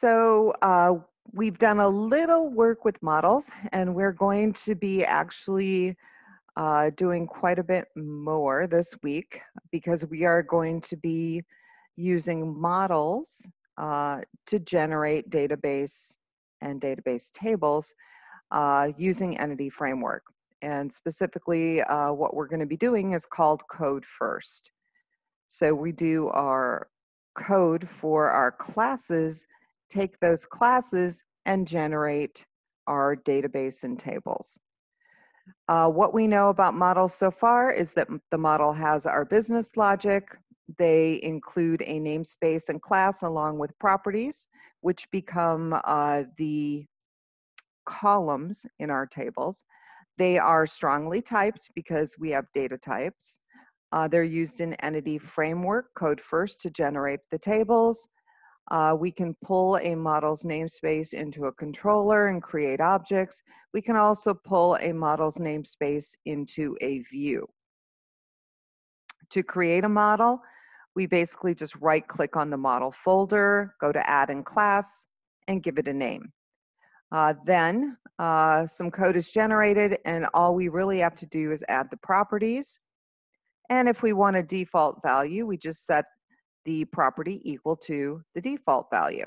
So uh, we've done a little work with models and we're going to be actually uh, doing quite a bit more this week because we are going to be using models uh, to generate database and database tables uh, using Entity Framework. And specifically, uh, what we're going to be doing is called Code First. So we do our code for our classes, take those classes and generate our database and tables. Uh, what we know about models so far is that the model has our business logic. They include a namespace and class along with properties, which become uh, the columns in our tables. They are strongly typed because we have data types. Uh, they're used in Entity Framework code first to generate the tables. Uh, we can pull a model's namespace into a controller and create objects. We can also pull a model's namespace into a view. To create a model, we basically just right click on the model folder, go to add in class, and give it a name. Uh, then uh, some code is generated and all we really have to do is add the properties. And if we want a default value, we just set the property equal to the default value.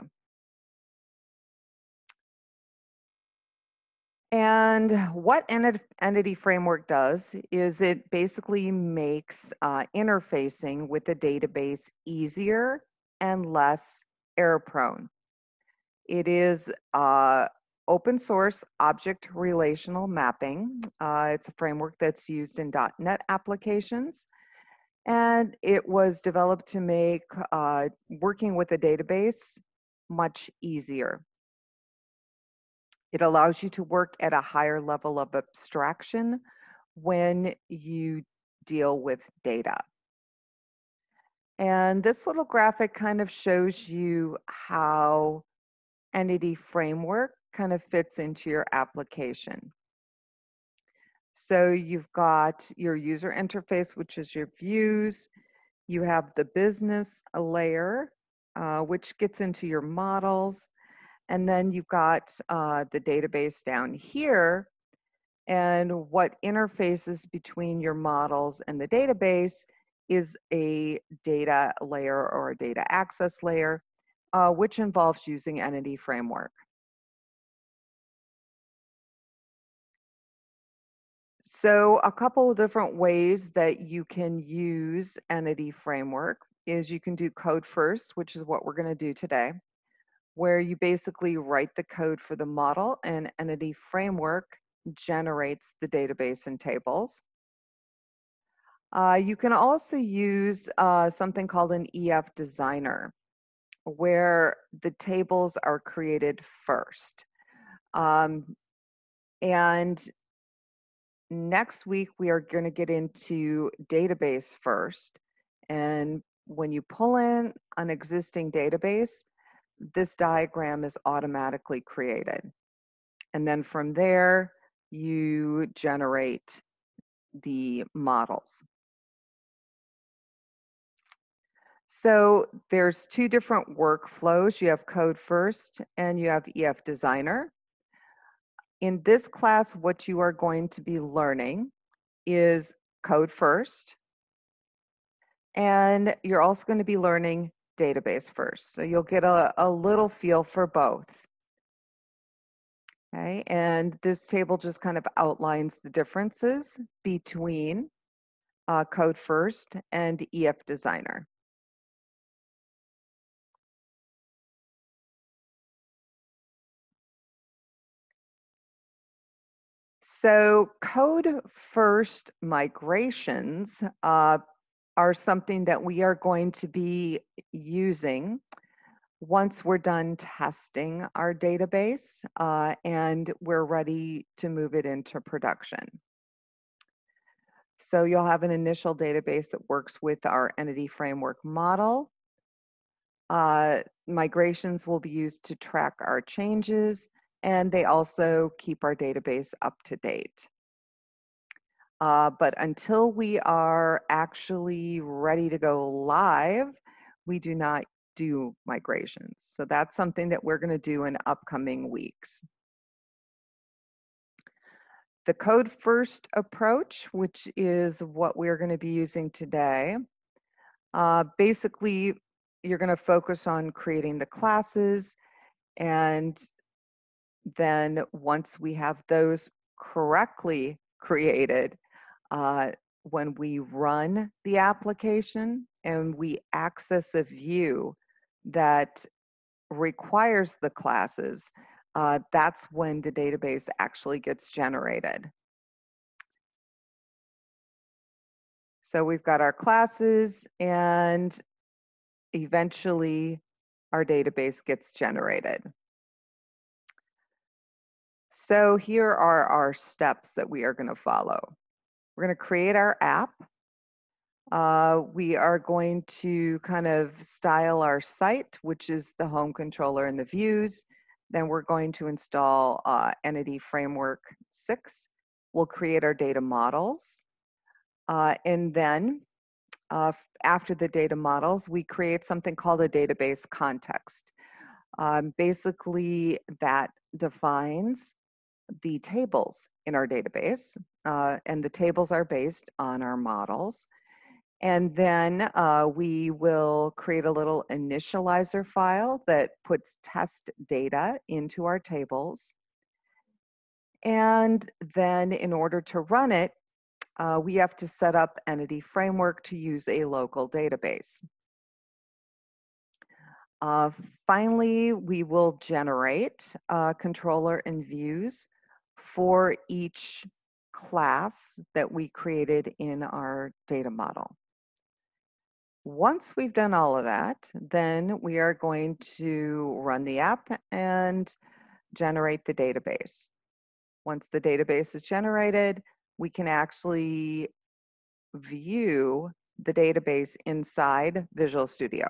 And what Entity Framework does is it basically makes uh, interfacing with the database easier and less error prone. It is uh, open source object relational mapping. Uh, it's a framework that's used in .NET applications and it was developed to make uh, working with a database much easier. It allows you to work at a higher level of abstraction when you deal with data. And this little graphic kind of shows you how Entity Framework kind of fits into your application. So you've got your user interface, which is your views. You have the business layer, uh, which gets into your models. And then you've got uh, the database down here. And what interfaces between your models and the database is a data layer or a data access layer, uh, which involves using Entity Framework. So a couple of different ways that you can use Entity Framework is you can do code first, which is what we're going to do today, where you basically write the code for the model and Entity Framework generates the database and tables. Uh, you can also use uh, something called an EF designer, where the tables are created first. Um, and next week we are going to get into database first. And when you pull in an existing database, this diagram is automatically created. And then from there, you generate the models. So there's two different workflows. You have code first and you have EF designer. In this class, what you are going to be learning is code first, and you're also going to be learning database first. So you'll get a, a little feel for both. Okay, and this table just kind of outlines the differences between uh, Code First and EF Designer. So, code first migrations uh, are something that we are going to be using once we're done testing our database uh, and we're ready to move it into production. So you'll have an initial database that works with our entity framework model. Uh, migrations will be used to track our changes and they also keep our database up to date. Uh, but until we are actually ready to go live, we do not do migrations. So that's something that we're going to do in upcoming weeks. The code first approach, which is what we're going to be using today, uh, basically you're going to focus on creating the classes and then once we have those correctly created, uh, when we run the application and we access a view that requires the classes, uh, that's when the database actually gets generated. So we've got our classes and eventually our database gets generated. So here are our steps that we are going to follow. We're going to create our app. Uh, we are going to kind of style our site, which is the home controller and the views. Then we're going to install uh, Entity Framework 6. We'll create our data models. Uh, and then uh, after the data models, we create something called a database context. Um, basically, that defines the tables in our database, uh, and the tables are based on our models. And then uh, we will create a little initializer file that puts test data into our tables. And then in order to run it, uh, we have to set up Entity Framework to use a local database. Uh, finally, we will generate a controller and views for each class that we created in our data model. Once we've done all of that, then we are going to run the app and generate the database. Once the database is generated, we can actually view the database inside Visual Studio.